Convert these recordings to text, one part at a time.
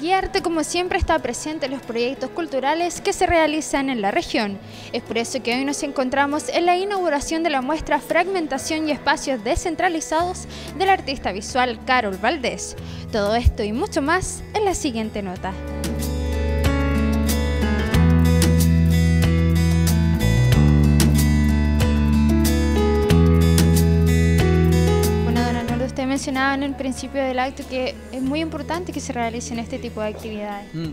Guiarte, como siempre, está presente en los proyectos culturales que se realizan en la región. Es por eso que hoy nos encontramos en la inauguración de la muestra Fragmentación y Espacios Descentralizados del artista visual Carol Valdés. Todo esto y mucho más en la siguiente nota. Mencionaba en el principio del acto que es muy importante que se realicen este tipo de actividades. Mm.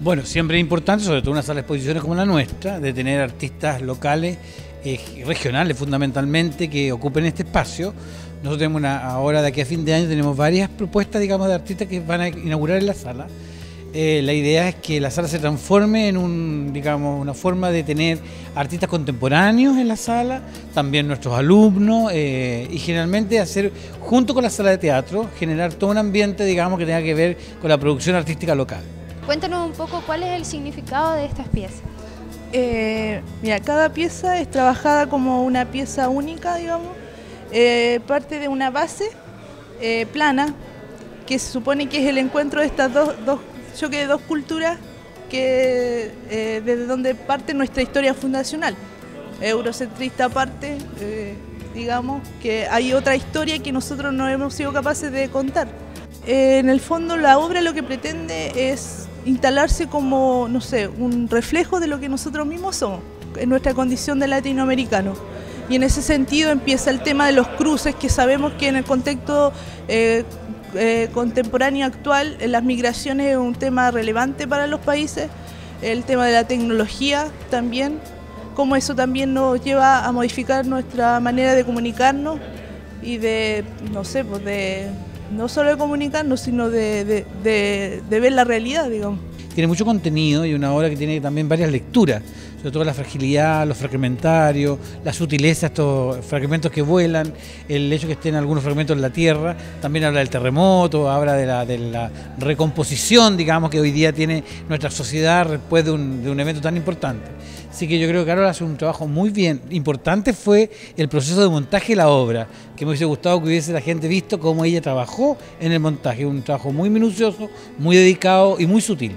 Bueno, siempre es importante, sobre todo en una sala de exposiciones como la nuestra, de tener artistas locales, eh, regionales fundamentalmente, que ocupen este espacio. Nosotros tenemos una, ahora de aquí a fin de año tenemos varias propuestas, digamos, de artistas que van a inaugurar en la sala. Eh, la idea es que la sala se transforme en un, digamos, una forma de tener artistas contemporáneos en la sala, también nuestros alumnos, eh, y generalmente hacer, junto con la sala de teatro, generar todo un ambiente, digamos, que tenga que ver con la producción artística local. Cuéntanos un poco cuál es el significado de estas piezas. Eh, mira, cada pieza es trabajada como una pieza única, digamos, parte de una base plana, que se supone que es el encuentro de estas dos, dos choque de dos culturas que eh, desde donde parte nuestra historia fundacional. Eurocentrista aparte, eh, digamos, que hay otra historia que nosotros no hemos sido capaces de contar. Eh, en el fondo la obra lo que pretende es instalarse como, no sé, un reflejo de lo que nosotros mismos somos, en nuestra condición de latinoamericano. Y en ese sentido empieza el tema de los cruces, que sabemos que en el contexto eh, contemporáneo actual, las migraciones es un tema relevante para los países, el tema de la tecnología también, cómo eso también nos lleva a modificar nuestra manera de comunicarnos y de, no sé, pues de no solo de comunicarnos, sino de, de ver la realidad, digamos. Tiene mucho contenido y una obra que tiene también varias lecturas sobre todo la fragilidad, los fragmentarios, la sutileza, estos fragmentos que vuelan, el hecho que estén algunos fragmentos en la tierra, también habla del terremoto, habla de la, de recomposición, digamos, que hoy día tiene nuestra sociedad después de un, de un evento tan importante. Así que yo creo que Carol hace un trabajo muy bien. Importante fue el proceso de montaje de la obra, que me hubiese gustado que hubiese la gente visto cómo ella trabajó en el montaje. Un trabajo muy minucioso, muy dedicado y muy sutil.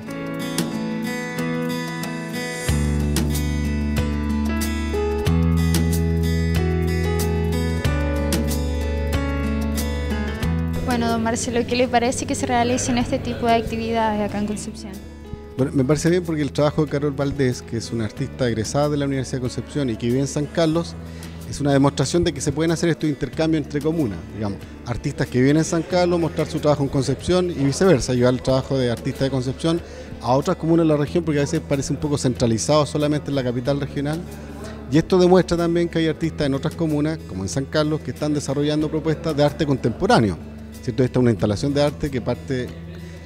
Bueno, don Marcelo, ¿qué le parece que se realicen este tipo de actividades acá en Concepción? Bueno, me parece bien porque el trabajo de Carol Valdés, que es una artista egresada de la Universidad de Concepción y que vive en San Carlos, es una demostración de que se pueden hacer estos intercambios entre comunas, digamos, artistas que vienen en San Carlos, mostrar su trabajo en Concepción y viceversa, llevar el trabajo de artistas de Concepción a otras comunas de la región porque a veces parece un poco centralizado solamente en la capital regional. Y esto demuestra también que hay artistas en otras comunas, como en San Carlos, que están desarrollando propuestas de arte contemporáneo ¿cierto? Esta es una instalación de arte que parte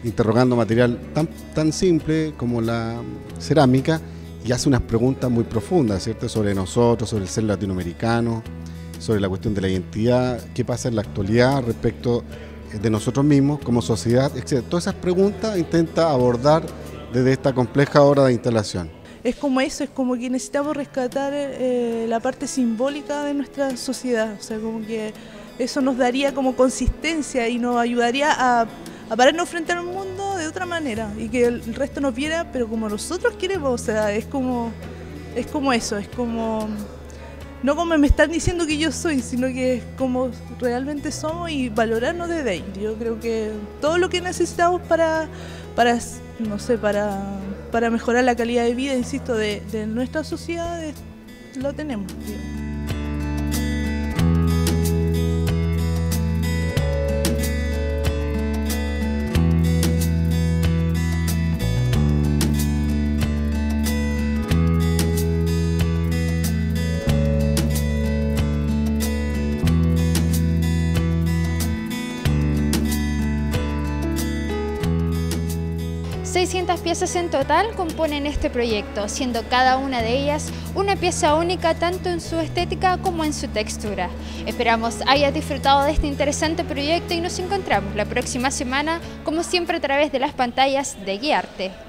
interrogando material tan, tan simple como la cerámica y hace unas preguntas muy profundas, ¿cierto? Sobre nosotros, sobre el ser latinoamericano, sobre la cuestión de la identidad, qué pasa en la actualidad respecto de nosotros mismos como sociedad, etc. Todas esas preguntas intenta abordar desde esta compleja obra de instalación. Es como eso, es como que necesitamos rescatar eh, la parte simbólica de nuestra sociedad, o sea, como que eso nos daría como consistencia y nos ayudaría a, pararnos frente al mundo de otra manera y que el resto nos viera, pero como nosotros queremos, o sea, es como, es como eso, es como, no como me están diciendo que yo soy, sino que es como realmente somos y valorarnos desde ahí. Yo creo que todo lo que necesitamos para, para no sé, para, para mejorar la calidad de vida, insisto, de, de nuestra sociedad, lo tenemos. 600 piezas en total componen este proyecto, siendo cada una de ellas una pieza única tanto en su estética como en su textura. Esperamos hayas disfrutado de este interesante proyecto y nos encontramos la próxima semana, como siempre a través de las pantallas de Guiarte.